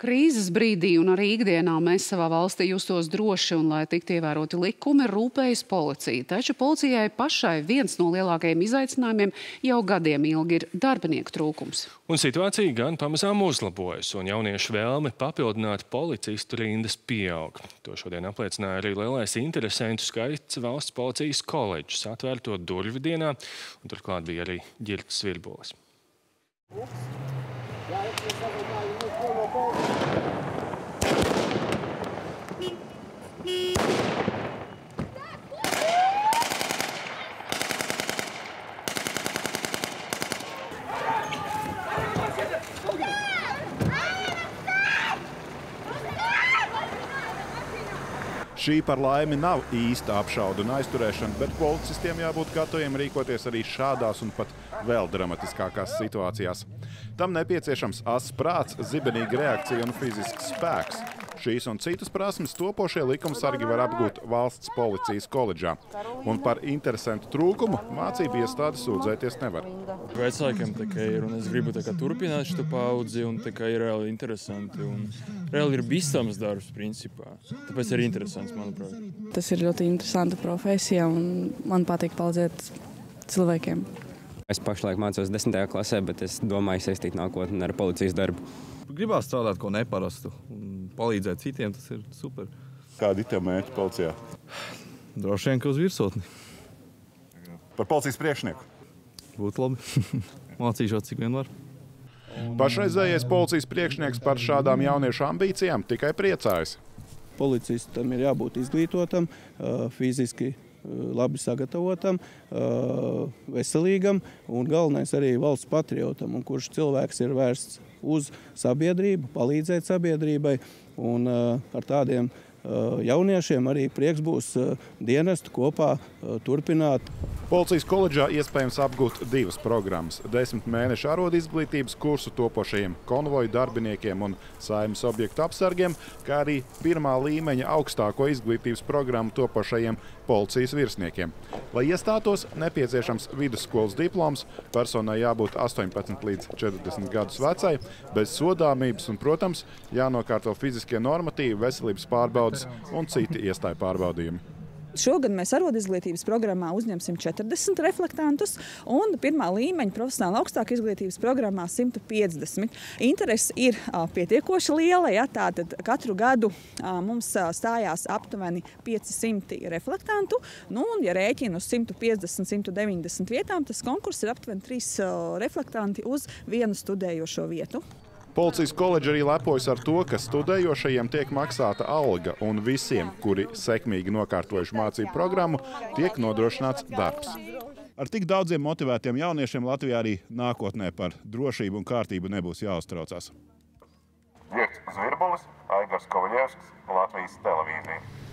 Krīzes brīdī un arī ikdienā mēs savā valstī justos droši un, lai tiktu ievēroti likumi, rūpējas policija. Taču policijai pašai viens no lielākajiem izaicinājumiem jau gadiem ilgi ir darbinieku trūkums. Un situācija gan pamazām uzlabojas, un jauniešu vēlme papildināt policistu rindas pieaug. To šodien apliecināja arī lielais interesentu skaits valsts policijas koledžas atvērto durvju dienā, un turklāt bija arī ģirtas virbolis. Ups. Yeah, it's the second time you look for a phone Šī par laimi nav īsta apšauda un aizturēšana, bet policistiem jābūt gataviem rīkoties arī šādās un pat vēl dramatiskākās situācijās. Tam nepieciešams asins prāts, zibenīga reakcija un fizisks spēks. Šīs un citas prasmes topošie likumsargi var apgūt valsts policijas koledžā. Un par interesantu trūkumu mācību iestādes sūdzēties nevar. Vecākiem ir, un es gribu kā, turpināt šo paudzi, un ir reāli interesanti. Un reāli ir bīstams darbs, principā. Tāpēc ir interesants, manuprāt. Tas ir ļoti interesanta profesija, un man patīk palīdzēt cilvēkiem. Es pašlaik mācos 10. klasē, bet es domāju saistīt nākotnē ar policijas darbu. Gribās strādāt ko neparastu un palīdzēt citiem. Tas ir super. Kādi ir tie mērķi policijā? Droši vien, ka uz virsotni. Par policijas priekšnieku. Būtu labi. Mācīšos, cik vien var. Pašreizējais policijas priekšnieks par šādām jauniešu ambīcijām tikai priecājas. Policistam ir jābūt izglītotam, fiziski labi sagatavotam, veselīgam un galvenais arī valsts patriotam, kurš cilvēks ir vērsts uz sabiedrību, palīdzēt sabiedrībai un ar tādiem jauniešiem arī prieks būs dienestu kopā turpināt. Policijas koledžā iespējams apgūt divas programmas - desmit mēnešu arodu izglītības kursu topošajiem konvoju darbiniekiem un saimnes objektu apsargiem, kā arī pirmā līmeņa augstāko izglītības programmu topošajiem policijas virsniekiem. Lai iestātos, nepieciešams vidusskolas diploms, personai jābūt 18 līdz 40 gadus vecai, bez sodāmības un, protams, jānokārto fiziskie normatīvi, veselības pārbaudas un citi iestāju pārbaudījumi. Šogad mēs arodizglītības programmā uzņemsim 40 reflektantus un pirmā līmeņa profesionāla augstāka izglītības programmā 150. Interese ir pietiekoši liela, ja tātad katru gadu mums stājās aptuveni 500 reflektantu, nu un ja rēķina uz 150, 190 vietām, tas konkurss ir aptuveni 3 reflektanti uz vienu studējošo vietu. Policijas koledža arī lepojas ar to, ka studējošajiem tiek maksāta alga un visiem, kuri sekmīgi nokārtojuši mācību programmu, tiek nodrošināts darbs. Ar tik daudziem motivētiem jauniešiem Latvijā arī nākotnē par drošību un kārtību nebūs jāuztraucās. Viegs Zvirbulis, Aigars Kovaļevskis, Latvijas televīzija.